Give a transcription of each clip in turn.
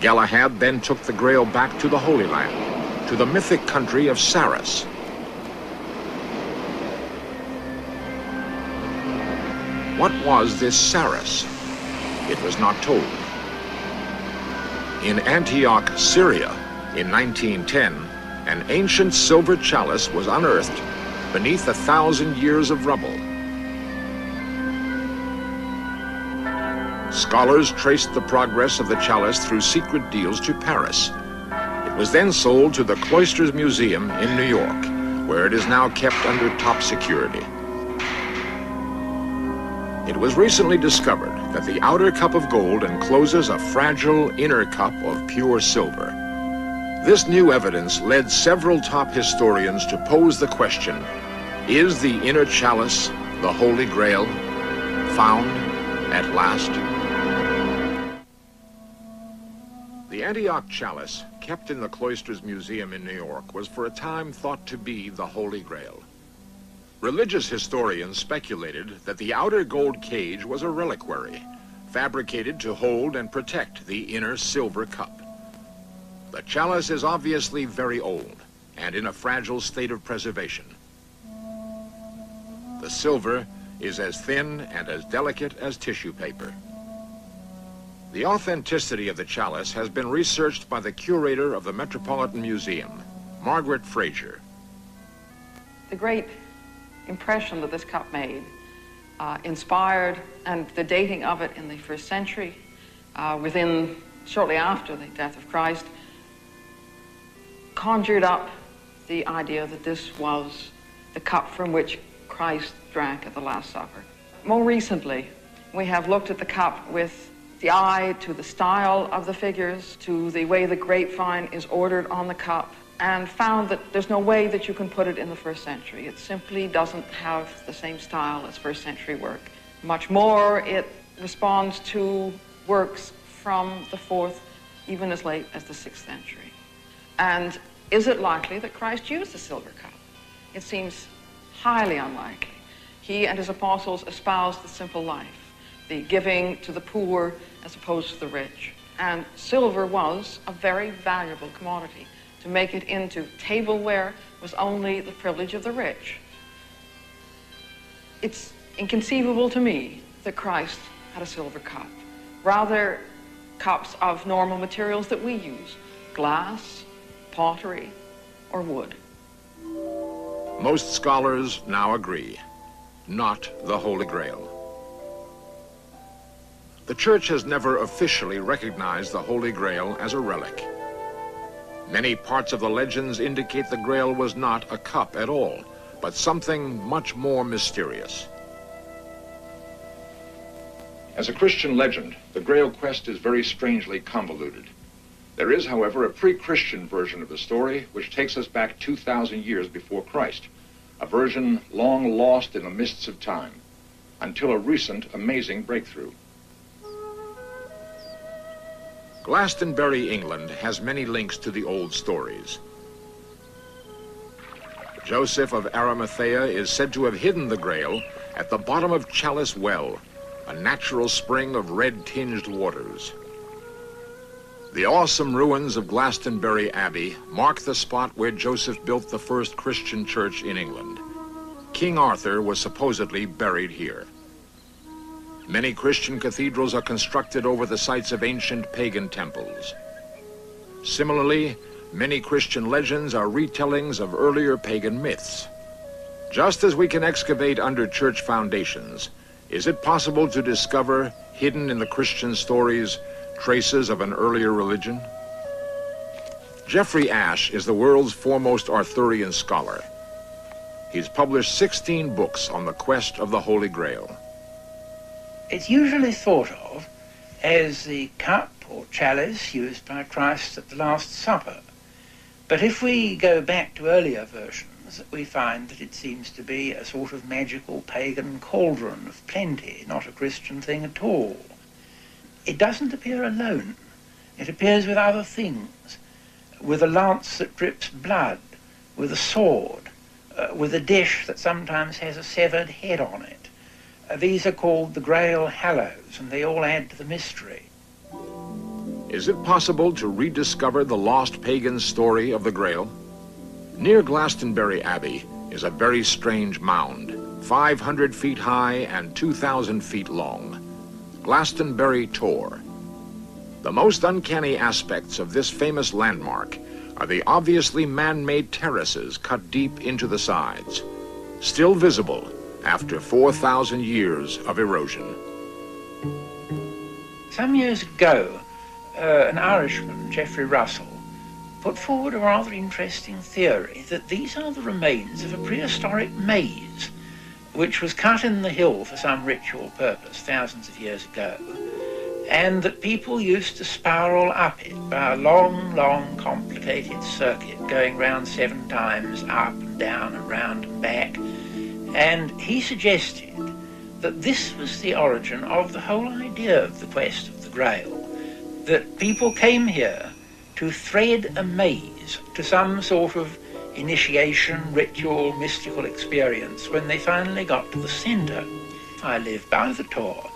Galahad then took the Grail back to the Holy Land, to the mythic country of Sarras. What was this Sarras? It was not told. In Antioch, Syria, in 1910, an ancient silver chalice was unearthed beneath a thousand years of rubble. Scholars traced the progress of the chalice through secret deals to Paris. It was then sold to the Cloisters Museum in New York, where it is now kept under top security. It was recently discovered that the outer cup of gold encloses a fragile inner cup of pure silver. This new evidence led several top historians to pose the question, is the inner chalice, the Holy Grail, found at last? The Antioch chalice, kept in the Cloisters Museum in New York, was for a time thought to be the Holy Grail. Religious historians speculated that the outer gold cage was a reliquary, fabricated to hold and protect the inner silver cup. The chalice is obviously very old and in a fragile state of preservation. The silver is as thin and as delicate as tissue paper. The authenticity of the chalice has been researched by the curator of the Metropolitan Museum, Margaret Frazer. The great impression that this cup made, uh, inspired, and the dating of it in the first century, uh, within shortly after the death of Christ, conjured up the idea that this was the cup from which Christ drank at the Last Supper. More recently, we have looked at the cup with the eye to the style of the figures, to the way the grapevine is ordered on the cup, and found that there's no way that you can put it in the first century. It simply doesn't have the same style as first century work. Much more, it responds to works from the fourth, even as late as the sixth century. And is it likely that Christ used a silver cup? It seems highly unlikely. He and his apostles espoused the simple life, the giving to the poor as opposed to the rich. And silver was a very valuable commodity. To make it into tableware was only the privilege of the rich. It's inconceivable to me that Christ had a silver cup. Rather, cups of normal materials that we use glass, pottery, or wood. Most scholars now agree not the Holy Grail. The Church has never officially recognized the Holy Grail as a relic. Many parts of the legends indicate the Grail was not a cup at all, but something much more mysterious. As a Christian legend, the Grail quest is very strangely convoluted. There is, however, a pre-Christian version of the story which takes us back 2,000 years before Christ, a version long lost in the mists of time, until a recent amazing breakthrough. Glastonbury, England has many links to the old stories. Joseph of Arimathea is said to have hidden the Grail at the bottom of Chalice Well, a natural spring of red-tinged waters. The awesome ruins of Glastonbury Abbey mark the spot where Joseph built the first Christian church in England. King Arthur was supposedly buried here. Many Christian cathedrals are constructed over the sites of ancient pagan temples. Similarly, many Christian legends are retellings of earlier pagan myths. Just as we can excavate under church foundations, is it possible to discover, hidden in the Christian stories, traces of an earlier religion? Geoffrey Ashe is the world's foremost Arthurian scholar. He's published 16 books on the quest of the Holy Grail. It's usually thought of as the cup or chalice used by Christ at the Last Supper. But if we go back to earlier versions, we find that it seems to be a sort of magical pagan cauldron of plenty, not a Christian thing at all. It doesn't appear alone. It appears with other things, with a lance that drips blood, with a sword, uh, with a dish that sometimes has a severed head on it. These are called the Grail Hallows, and they all add to the mystery. Is it possible to rediscover the lost pagan story of the Grail? Near Glastonbury Abbey is a very strange mound, 500 feet high and 2,000 feet long. Glastonbury Tor. The most uncanny aspects of this famous landmark are the obviously man-made terraces cut deep into the sides, still visible after 4,000 years of erosion. Some years ago, uh, an Irishman, Geoffrey Russell, put forward a rather interesting theory that these are the remains of a prehistoric maze which was cut in the hill for some ritual purpose thousands of years ago, and that people used to spiral up it by a long, long, complicated circuit going round seven times, up and down and round and back. And he suggested that this was the origin of the whole idea of the quest of the Grail that people came here to thread a maze to some sort of initiation, ritual, mystical experience when they finally got to the centre. I live by the Tor,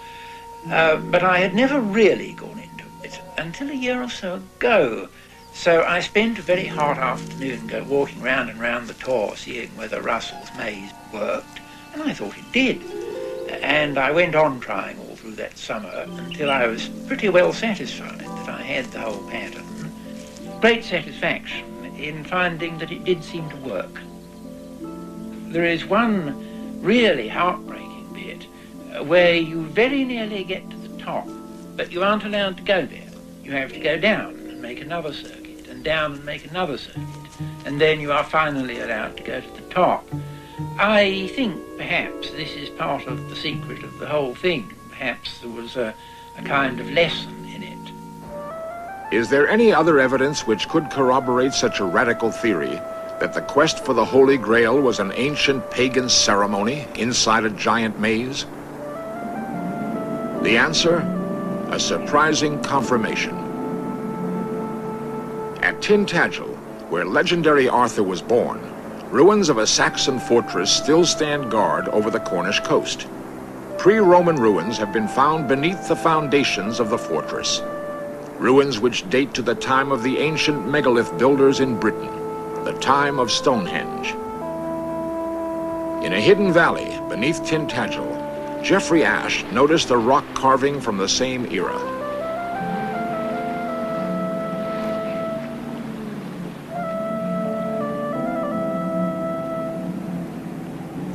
uh, but I had never really gone into it until a year or so ago. So I spent a very hot afternoon go walking round and round the Tor, seeing whether Russell's maze worked, and I thought it did. And I went on trying all through that summer until I was pretty well satisfied that I had the whole pattern. Great satisfaction in finding that it did seem to work. There is one really heartbreaking bit uh, where you very nearly get to the top, but you aren't allowed to go there. You have to go down and make another circuit, down and make another circuit, and then you are finally allowed to go to the top. I think perhaps this is part of the secret of the whole thing. Perhaps there was a, a kind of lesson in it. Is there any other evidence which could corroborate such a radical theory that the quest for the Holy Grail was an ancient pagan ceremony inside a giant maze? The answer? A surprising confirmation. At Tintagel, where legendary Arthur was born, ruins of a Saxon fortress still stand guard over the Cornish coast. Pre-Roman ruins have been found beneath the foundations of the fortress. Ruins which date to the time of the ancient megalith builders in Britain, the time of Stonehenge. In a hidden valley beneath Tintagel, Geoffrey Ashe noticed a rock carving from the same era.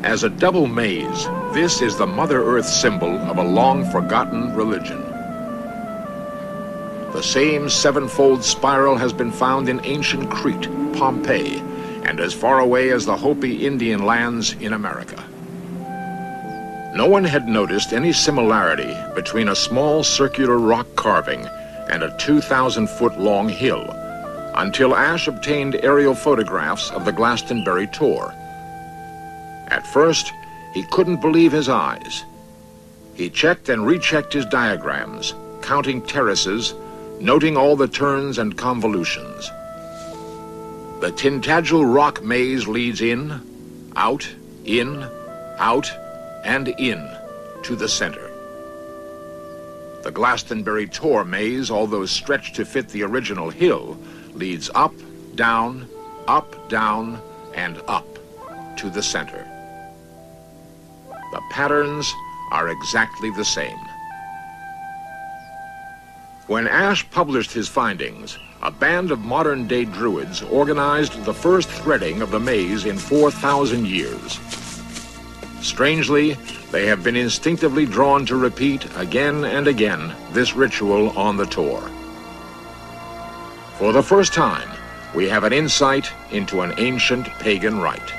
As a double maze, this is the Mother Earth symbol of a long-forgotten religion. The same sevenfold spiral has been found in ancient Crete, Pompeii, and as far away as the Hopi Indian lands in America. No one had noticed any similarity between a small circular rock carving and a 2,000-foot long hill until Ashe obtained aerial photographs of the Glastonbury Tor, at first, he couldn't believe his eyes. He checked and rechecked his diagrams, counting terraces, noting all the turns and convolutions. The Tintagel rock maze leads in, out, in, out, and in to the center. The Glastonbury Tor maze, although stretched to fit the original hill, leads up, down, up, down, and up to the center. The patterns are exactly the same. When Ashe published his findings, a band of modern-day druids organized the first threading of the maze in 4,000 years. Strangely, they have been instinctively drawn to repeat again and again this ritual on the Tor. For the first time, we have an insight into an ancient pagan rite.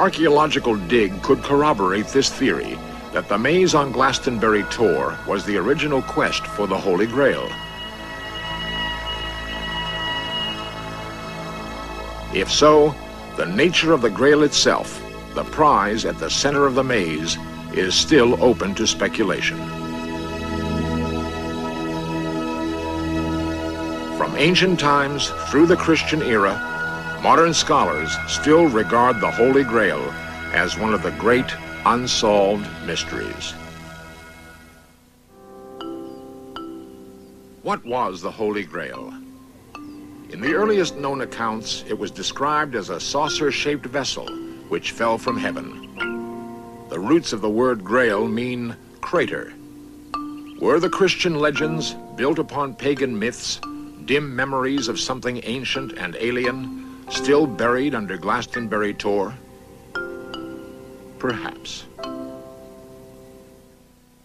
Archaeological dig could corroborate this theory that the maze on Glastonbury Tor was the original quest for the Holy Grail. If so, the nature of the Grail itself, the prize at the center of the maze, is still open to speculation. From ancient times through the Christian era, modern scholars still regard the Holy Grail as one of the great unsolved mysteries. What was the Holy Grail? In the earliest known accounts, it was described as a saucer-shaped vessel which fell from heaven. The roots of the word grail mean crater. Were the Christian legends, built upon pagan myths, dim memories of something ancient and alien, still buried under Glastonbury Tor? Perhaps.